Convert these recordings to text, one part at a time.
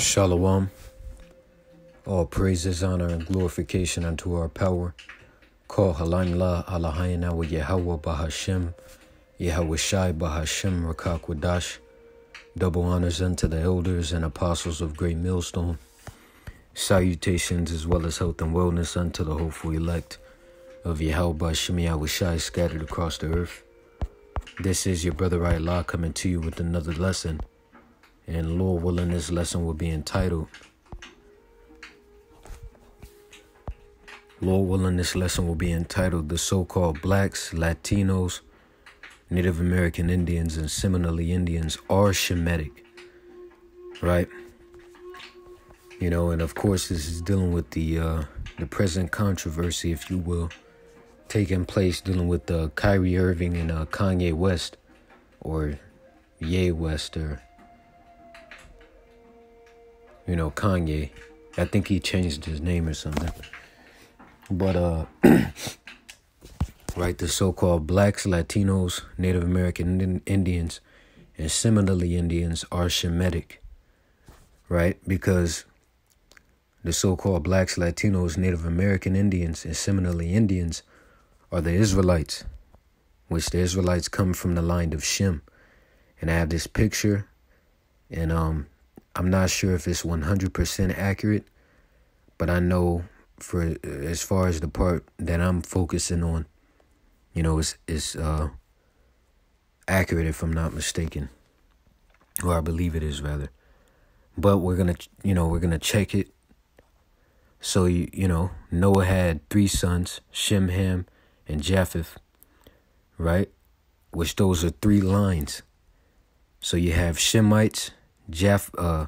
Shalom. All praises, honor, and glorification unto our power. Call Halan La Alahayana wa Yahweh Bahashem, Yahweh Shai Bahashem Rakakwadash. Double honors unto the elders and apostles of Great Millstone. Salutations as well as health and wellness unto the hopeful elect of Yahweh Bahashem Yahweh Shai scattered across the earth. This is your brother Allah coming to you with another lesson. And Lord willing, this lesson will be entitled Lord willing, this lesson will be entitled The So Called Blacks, Latinos, Native American Indians, and Seminole Indians Are Shemitic. Right? You know, and of course, this is dealing with the uh, the present controversy, if you will, taking place dealing with uh, Kyrie Irving and uh, Kanye West, or Ye West, or you know, Kanye. I think he changed his name or something. But uh right, the so-called blacks, Latinos, Native American Indians, and Seminole Indians are Shemitic. Right? Because the so-called blacks, Latinos, Native American Indians, and Seminole Indians are the Israelites, which the Israelites come from the line of Shem. And I have this picture, and um, I'm not sure if it's 100% accurate, but I know for as far as the part that I'm focusing on, you know, it's it's uh, accurate if I'm not mistaken, or I believe it is rather. But we're gonna, you know, we're gonna check it. So you you know, Noah had three sons, Shem, Ham, and Japheth, right? Which those are three lines. So you have Shemites, Japh, uh,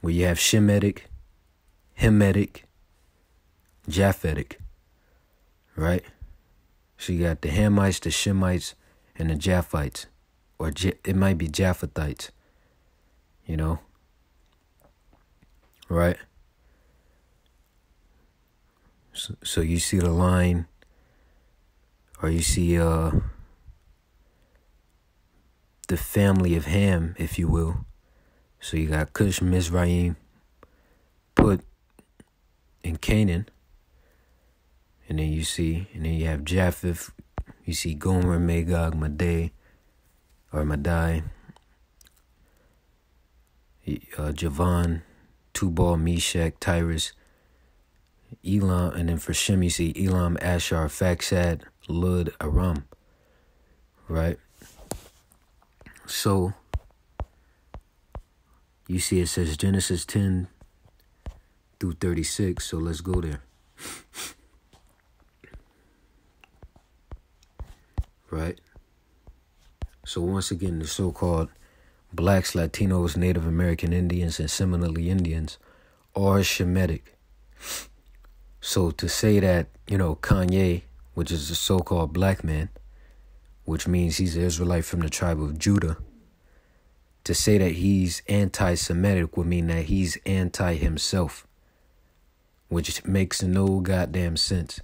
where you have Shemitic, Hamitic, Japhetic, right? So you got the Hamites, the Shemites, and the Japhites, or J- it might be Japhethites, you know, right? So, so you see the line, or you see uh the family of Ham, if you will. So you got Cush, Mizraim, put in Canaan. And then you see, and then you have Japheth, you see Gomer, Magog, Madai, or Madai, uh, Javan, Tubal, Meshach, Tyrus, Elam, and then for Shem you see Elam, Ashar, Faxad, Lud, Aram. Right? So you see it says Genesis 10 through 36, so let's go there. right? So once again, the so-called blacks, Latinos, Native American Indians, and Seminole Indians are Shemitic. So to say that, you know, Kanye, which is a so-called black man, which means he's an Israelite from the tribe of Judah. To say that he's anti Semitic would mean that he's anti himself, which makes no goddamn sense.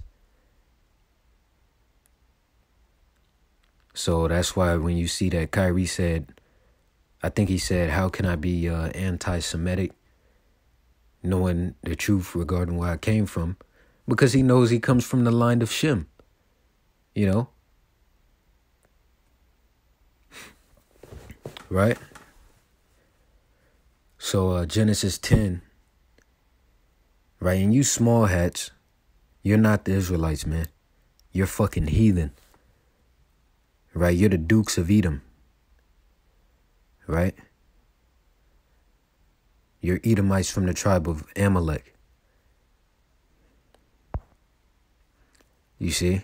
So that's why when you see that Kyrie said, I think he said, How can I be uh, anti Semitic? Knowing the truth regarding where I came from, because he knows he comes from the line of Shem. You know, right? So uh, Genesis 10, right? And you small hats, you're not the Israelites, man. You're fucking heathen, right? You're the Dukes of Edom, right? You're Edomites from the tribe of Amalek. You see?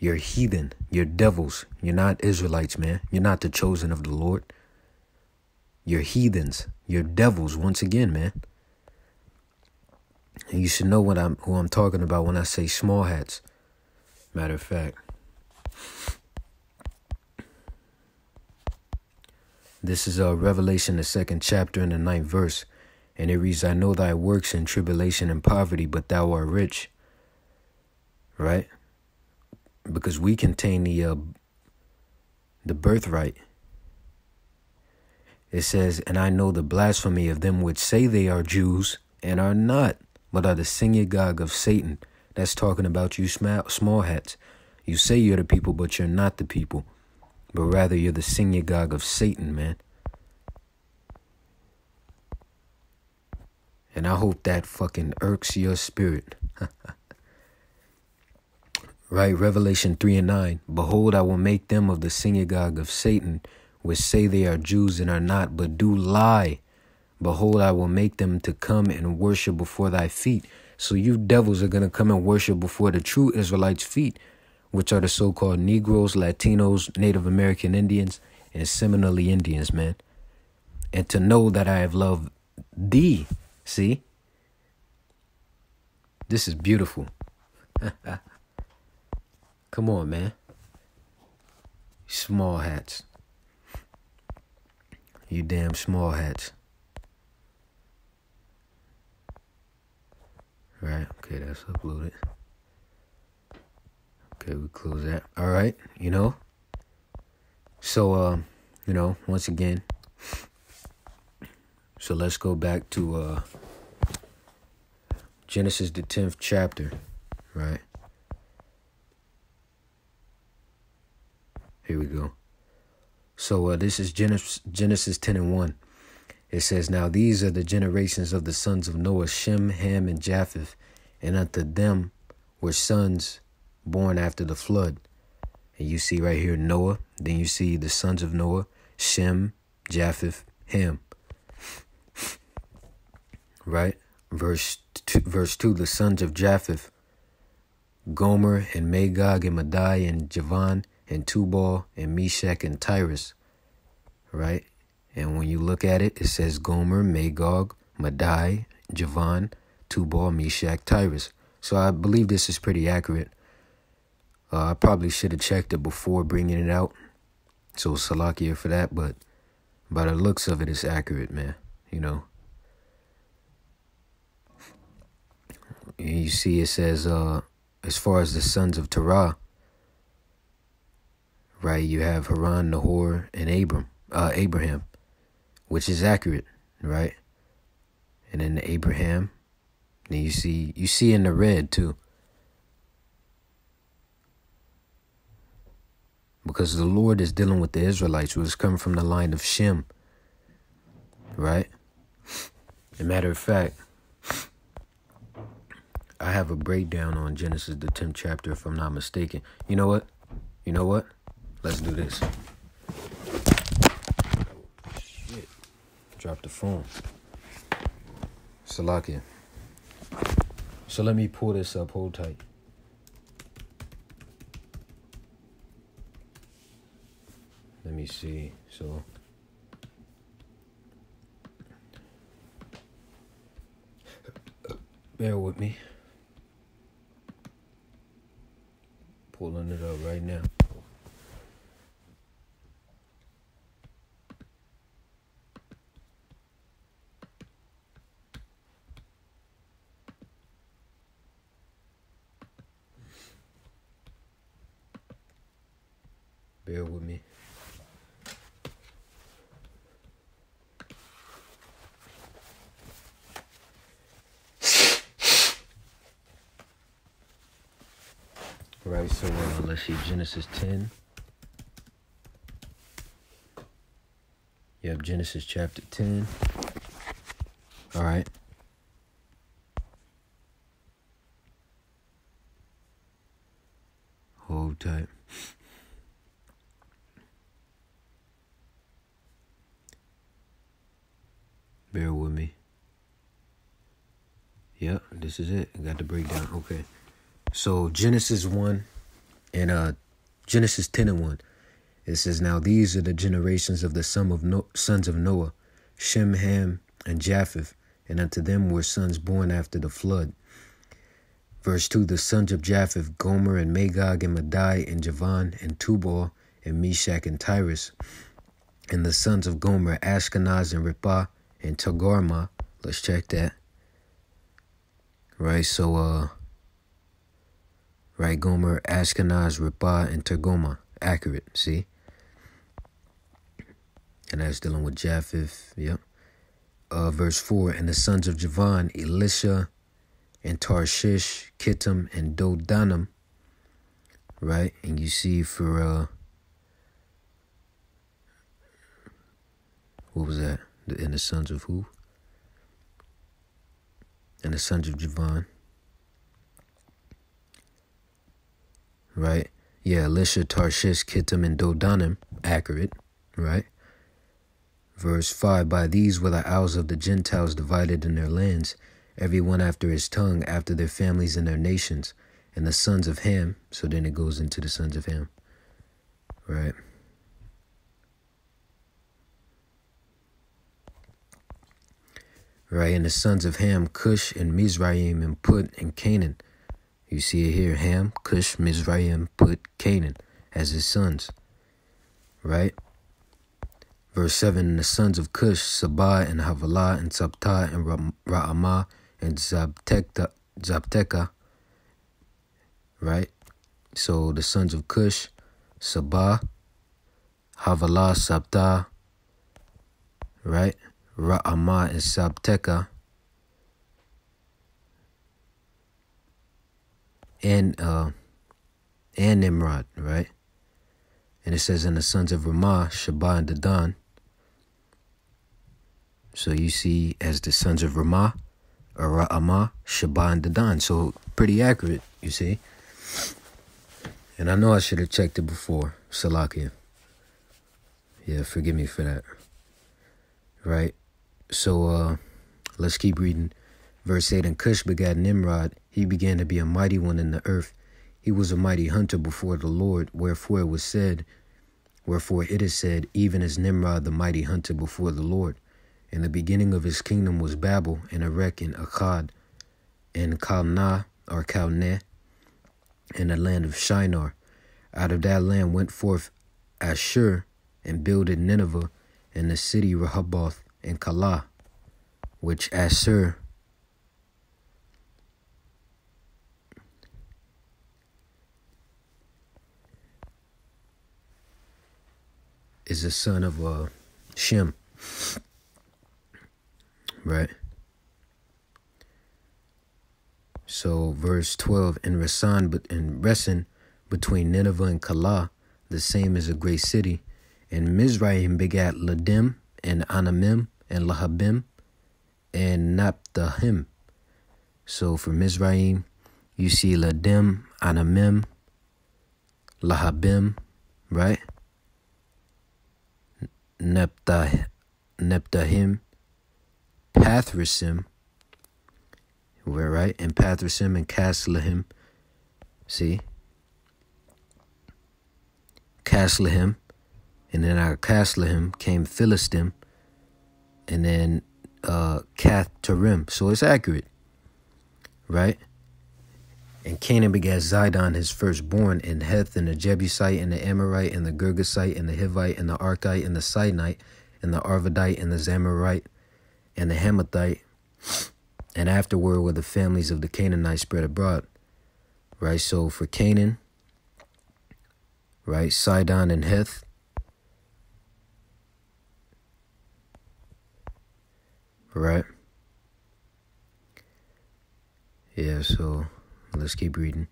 You're heathen. You're devils. You're not Israelites, man. You're not the chosen of the Lord. You're heathens. You're devils once again, man. And you should know what I'm who I'm talking about when I say small hats. Matter of fact. This is a uh, Revelation, the second chapter and the ninth verse. And it reads, I know thy works in tribulation and poverty, but thou art rich. Right? Because we contain the uh, the birthright. It says, And I know the blasphemy of them which say they are Jews and are not, but are the synagogue of Satan. That's talking about you small hats. You say you're the people, but you're not the people, but rather you're the synagogue of Satan, man. And I hope that fucking irks your spirit. right? Revelation 3 and 9. Behold, I will make them of the synagogue of Satan, which say they are Jews and are not, but do lie. Behold, I will make them to come and worship before thy feet. So you devils are going to come and worship before the true Israelites' feet, which are the so called Negroes, Latinos, Native American Indians, and Seminole Indians, man. And to know that I have loved thee. See? This is beautiful. Come on, man. Small hats. You damn small hats. Right, okay, that's uploaded. Okay, we close that. All right, you know. So, um, you know, once again. So let's go back to uh Genesis the 10th chapter, right? Here we go. So uh, this is Genesis, Genesis 10 and 1. It says, Now these are the generations of the sons of Noah, Shem, Ham, and Japheth, and unto them were sons born after the flood. And you see right here Noah, then you see the sons of Noah, Shem, Japheth, Ham. Right? Verse two, verse 2 the sons of Japheth, Gomer and Magog and Madai and Javan and Tubal and Meshach and Tyrus. Right? And when you look at it, it says Gomer, Magog, Madai, Javan, Tubal, Meshach, Tyrus. So I believe this is pretty accurate. Uh, I probably should have checked it before bringing it out. So Salakia for that, but by the looks of it, it's accurate, man. You know. You see, it says, uh, as far as the sons of Terah, right? You have Haran, Nahor, and Abram, uh, Abraham which is accurate, right? And then Abraham, then you see you see in the red too. Because the Lord is dealing with the Israelites who is coming from the line of Shem. Right? As a matter of fact, I have a breakdown on Genesis the 10th chapter if I'm not mistaken. You know what? You know what? Let's do this. Drop the phone. Salakia. So let me pull this up. Hold tight. Let me see. So. Bear with me. Pulling it up right now. Bear with me. Right, so uh, let's see, Genesis 10. Yep, Genesis chapter 10. All right. Hold tight. Bear with me. Yep, this is it. I got the breakdown. Okay. So Genesis 1 and uh Genesis 10 and 1. It says, Now these are the generations of the son of no- sons of Noah, Shem, Ham, and Japheth, and unto them were sons born after the flood. Verse 2 The sons of Japheth, Gomer, and Magog, and Madai, and Javan, and Tubal, and Meshach, and Tyrus. And the sons of Gomer, Ashkenaz, and Rippah, and Togarma. Let's check that. Right, so uh right, Gomer, Ashkenaz, Rippah, and Togarma. Accurate, see? And that's dealing with Japheth. Yep. Uh, verse 4 And the sons of Javan, Elisha, and Tarshish, Kittim, and Dodanim. Right? And you see for, uh, what was that? And the sons of who? And the sons of Javan. Right? Yeah, Elisha, Tarshish, Kittim, and Dodanim. Accurate. Right? Verse 5 By these were the isles of the Gentiles divided in their lands, every one after his tongue, after their families and their nations. And the sons of Ham, so then it goes into the sons of Ham. Right? Right, and the sons of Ham, Cush and Mizraim, and Put and Canaan. You see it here Ham, Cush, Mizraim, Put, Canaan as his sons. Right? Verse 7 And The sons of Cush, Sabah and Havilah and Sabta and Ra'amah and Zabteka, Zabteka. Right? So the sons of Cush, Sabah, Havilah, Sabta, right? Ra'amah and Sabteka. And uh and Nimrod, right? And it says, in the sons of Ramah, Shabah and Dedan. So you see as the sons of Ramah, or Ra'amah, Shabah and Dedan. So pretty accurate, you see. And I know I should have checked it before. Salakia. Yeah, forgive me for that. Right? So uh let's keep reading. Verse 8 And Cush begat Nimrod. He began to be a mighty one in the earth. He was a mighty hunter before the Lord, wherefore it was said, Wherefore it is said, Even as Nimrod the mighty hunter before the Lord. And the beginning of his kingdom was Babel, and Erech, and Akkad, and Calneh, or Calneh, and the land of Shinar. Out of that land went forth Ashur, and builded Nineveh, and the city Rehoboth, and Calah, which Asur is a son of uh, Shem. Right? So verse 12 in Rasan but in Resen between Nineveh and Calah, the same as a great city. And Mizraim begat Ladim and Anamim and Lahabim and Naphtahim. So for Mizraim, you see Ladim, Anamim, Lahabim, right? Neptah, Neptahim, Pathrasim, we're right, and Pathrasim and Casluhim. See? Casluhim, and then out of Casluhim came Philistim, and then uh Cathtarim. So it's accurate, right? And Canaan begat Zidon, his firstborn, and Heth, and the Jebusite, and the Amorite, and the Girgasite, and the Hivite, and the Archite, and the Sinite, and the Arvadite, and the Zamorite, and the Hamathite. And afterward were the families of the Canaanites spread abroad. Right? So for Canaan, right, Sidon and Heth. Right? Yeah, so Let's keep reading.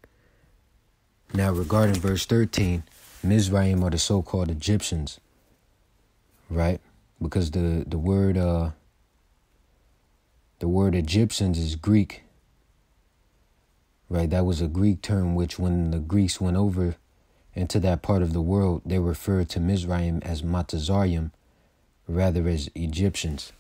Now, regarding verse 13, Mizraim are the so called Egyptians, right? Because the, the word uh the word Egyptians is Greek. Right? That was a Greek term which when the Greeks went over into that part of the world, they referred to Mizraim as Matazarium rather as Egyptians.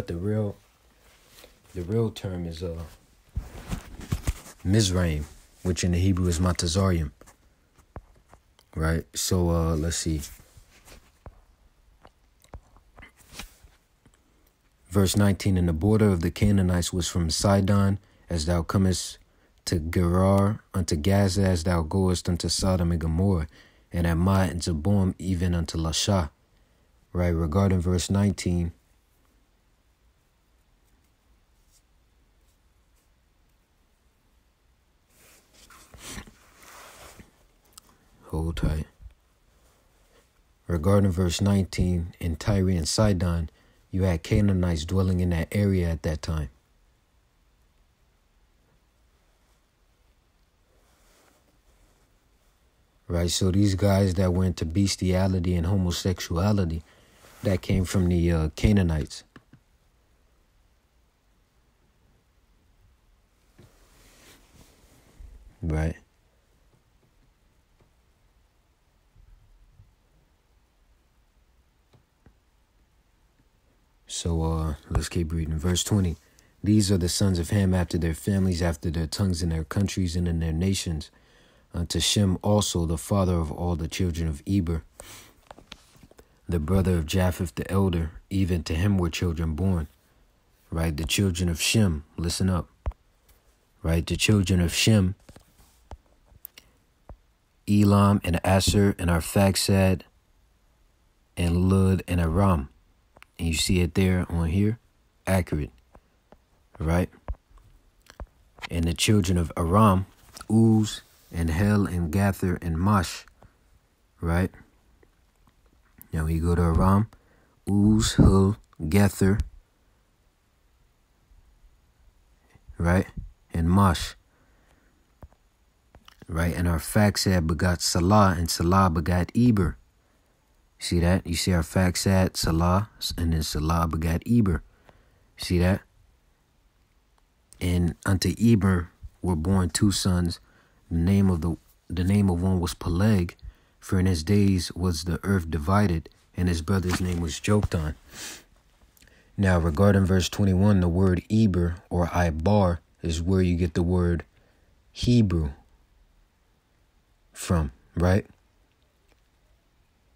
But the real the real term is uh Mizraim, which in the Hebrew is Matazarium. Right? So uh let's see. Verse 19 And the border of the Canaanites was from Sidon, as thou comest to Gerar, unto Gaza, as thou goest unto Sodom and Gomorrah, and Admah and Zeboim, even unto Lasha. Right? Regarding verse 19, Hold tight. Regarding verse 19, in Tyre and Sidon, you had Canaanites dwelling in that area at that time. Right, so these guys that went to bestiality and homosexuality, that came from the uh, Canaanites. Right. So uh let's keep reading. Verse 20. These are the sons of Ham after their families, after their tongues in their countries and in their nations. Unto Shem also, the father of all the children of Eber, the brother of Japheth the elder, even to him were children born. Right? The children of Shem, listen up. Right? The children of Shem, Elam and Asher and Arphaxad and Lud and Aram. And you see it there on here. Accurate. Right? And the children of Aram, Uz and Hul and Gether and Mash. Right? Now we go to Aram, Uz, Hul, Gether, right? And Mash. Right? And Arphaxad begot Salah, and Salah begot Eber. See that? You see Arphaxad Salah, and then Salah begat Eber. See that? And unto Eber were born two sons. The name of the the name of one was Peleg, for in his days was the earth divided, and his brother's name was Joktan. Now, regarding verse 21, the word Eber or Ibar is where you get the word Hebrew from, right?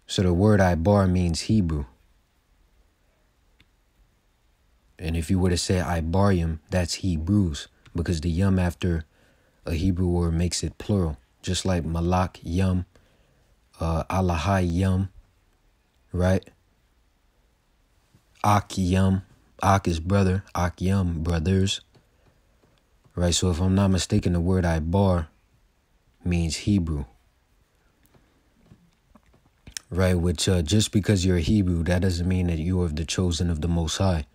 So the word Ibar means Hebrew. And if you were to say Ibarium, that's Hebrews, because the yum after a Hebrew word makes it plural, just like Malak yum, uh, Alahai yum, right? Ak yum, Ak is brother, Ak yum, brothers, right? So if I'm not mistaken, the word Ibar means Hebrew right? Which uh, just because you're a Hebrew, that doesn't mean that you are the chosen of the Most High.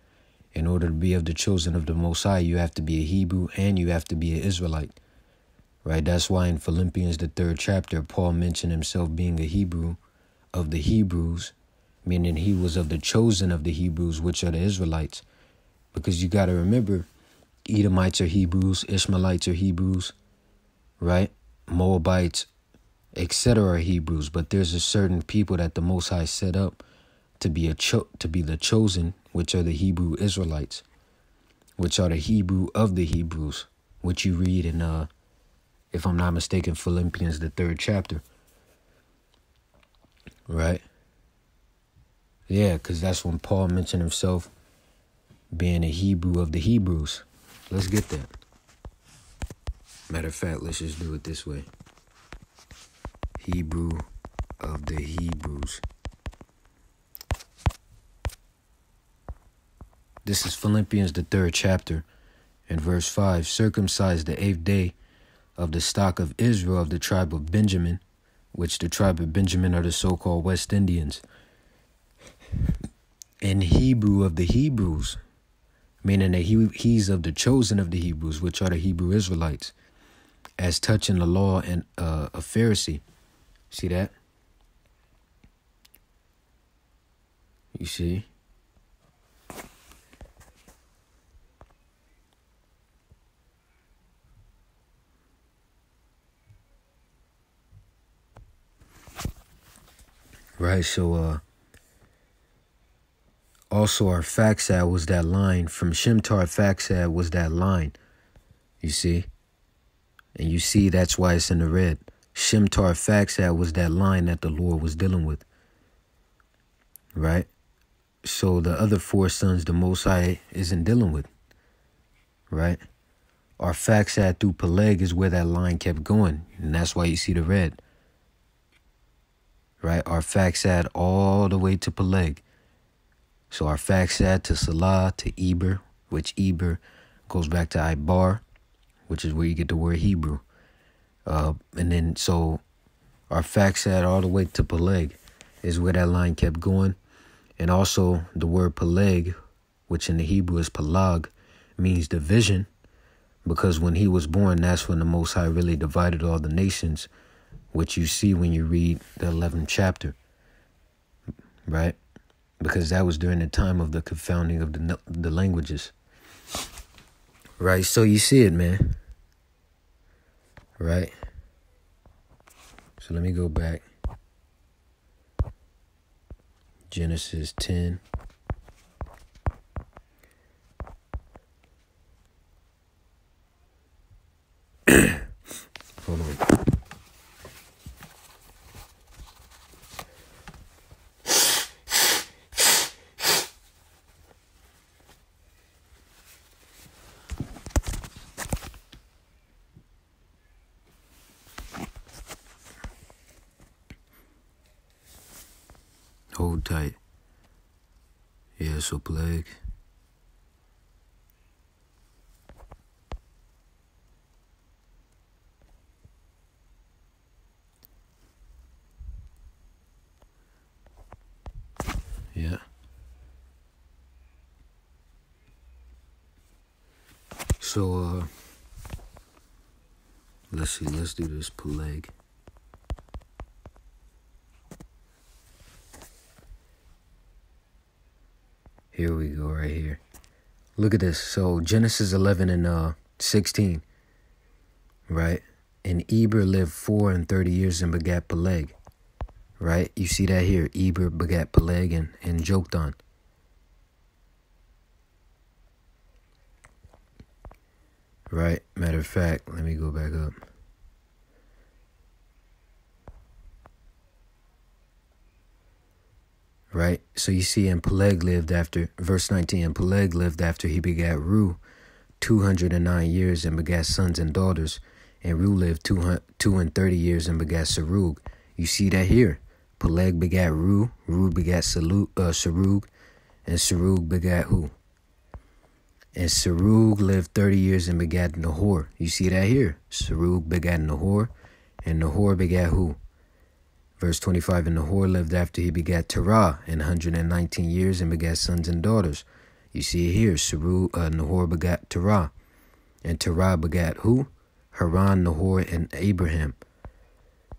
In order to be of the chosen of the Most High, you have to be a Hebrew and you have to be an Israelite, right? That's why in Philippians, the third chapter, Paul mentioned himself being a Hebrew of the Hebrews, meaning he was of the chosen of the Hebrews, which are the Israelites. Because you got to remember, Edomites are Hebrews, Ishmaelites are Hebrews, right? Moabites etc. Hebrews, but there's a certain people that the Most High set up to be a cho- to be the chosen, which are the Hebrew Israelites, which are the Hebrew of the Hebrews, which you read in uh, if I'm not mistaken, Philippians the third chapter. Right. Yeah, because that's when Paul mentioned himself being a Hebrew of the Hebrews. Let's get that. Matter of fact, let's just do it this way. Hebrew of the Hebrews. This is Philippians, the third chapter, and verse 5 circumcised the eighth day of the stock of Israel of the tribe of Benjamin, which the tribe of Benjamin are the so called West Indians. In Hebrew of the Hebrews, meaning that he, he's of the chosen of the Hebrews, which are the Hebrew Israelites, as touching the law and uh, a Pharisee. See that? You see? Right, so uh also Arphaxad was that line from Shem to Arphaxad was that line. You see? And you see that's why it's in the red. Shem to Arphaxad was that line that the Lord was dealing with. Right? So the other four sons the Most High isn't dealing with. Right? Arphaxad through Peleg is where that line kept going. And that's why you see the red. Right? Arphaxad all the way to Peleg. So Arphaxad to Salah to Eber, which Eber goes back to Ibar, which is where you get the word Hebrew. Uh, and then so Arphaxad all the way to Peleg is where that line kept going. And also the word Peleg, which in the Hebrew is Pelag, means division. Because when he was born, that's when the Most High really divided all the nations, which you see when you read the 11th chapter. Right? Because that was during the time of the confounding of the, the languages. Right? So you see it, man. Right? So let me go back. Genesis 10. Hold on. Hold tight. Yeah, so plague. Yeah. So, uh, let's see, let's do this plague. Here we go, right here. Look at this. So Genesis 11 and uh 16, right? And Eber lived four and thirty years and begat Peleg, right? You see that here. Eber begat Peleg and, and Joktan. Right? Matter of fact, let me go back up. right? So you see, and Peleg lived after, verse 19, and Peleg lived after he begat Reu 209 years and begat sons and daughters. And Reu lived two, two and thirty years and begat Serug. You see that here. Peleg begat Reu, Reu begat Salu, uh, Serug, and Serug begat who? And Serug lived 30 years and begat Nahor. You see that here. Serug begat Nahor, and Nahor begat who? Verse 25 And Nahor lived after he begat Terah in 119 years and begat sons and daughters. You see here. Saru, uh, Nahor begat Terah. And Terah begat who? Haran, Nahor, and Abraham.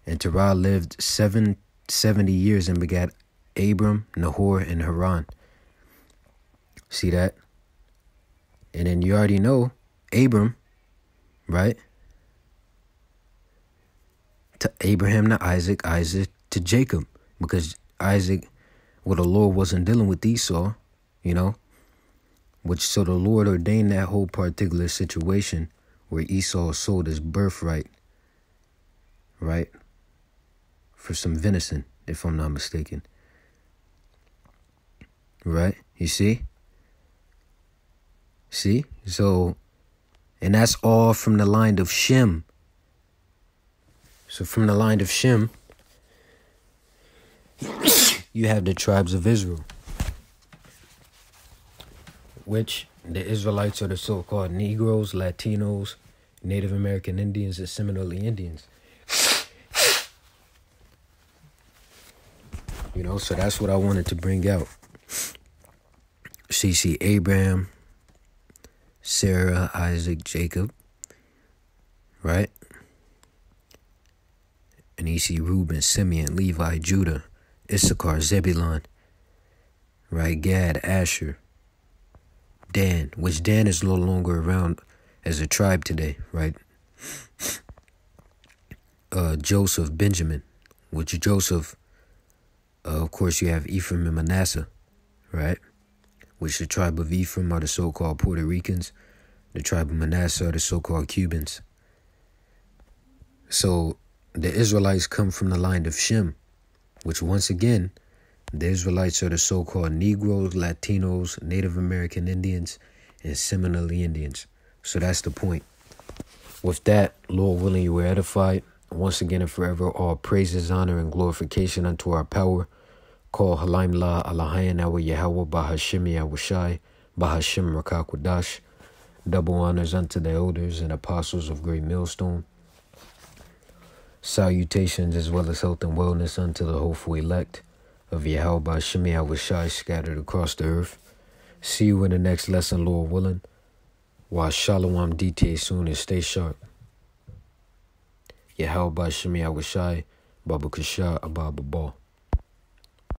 And Terah lived seven, 70 years and begat Abram, Nahor, and Haran. See that? And then you already know Abram, right? to Abraham to Isaac, Isaac to Jacob, because Isaac, well, the Lord wasn't dealing with Esau, you know, which so the Lord ordained that whole particular situation where Esau sold his birthright, right, for some venison, if I'm not mistaken. Right? You see? See? So, and that's all from the line of Shem, so from the line of Shem, you have the tribes of Israel, which the Israelites are the so called Negroes, Latinos, Native American Indians, and Seminole Indians. You know, so that's what I wanted to bring out. CC Abraham, Sarah, Isaac, Jacob, right? and you see Reuben, Simeon, Levi, Judah, Issachar, Zebulon, right? Gad, Asher, Dan, which Dan is no longer around as a tribe today, right? Uh, Joseph, Benjamin, which Joseph, Uh, of course, you have Ephraim and Manasseh, right? Which the tribe of Ephraim are the so called Puerto Ricans, the tribe of Manasseh are the so called Cubans. So the Israelites come from the line of Shem, which once again, the Israelites are the so called Negroes, Latinos, Native American Indians, and Seminole Indians. So that's the point. With that, Lord willing, you were edified. Once again and forever, all praises, honor, and glorification unto our power. Call Halaim La Alahayan Awa Yahweh Bahashim Yahushai Bahashim Rakakwadash. Double honors unto the elders and apostles of Great Millstone Salutations as well as health and wellness unto the hopeful elect of Yahweh Shemi Awashai scattered across the earth. See you in the next lesson, Lord willing. While Shalom DT soon and stay sharp. Yahweh Shemi Awashai, Baba Kasha, Ababa Ball.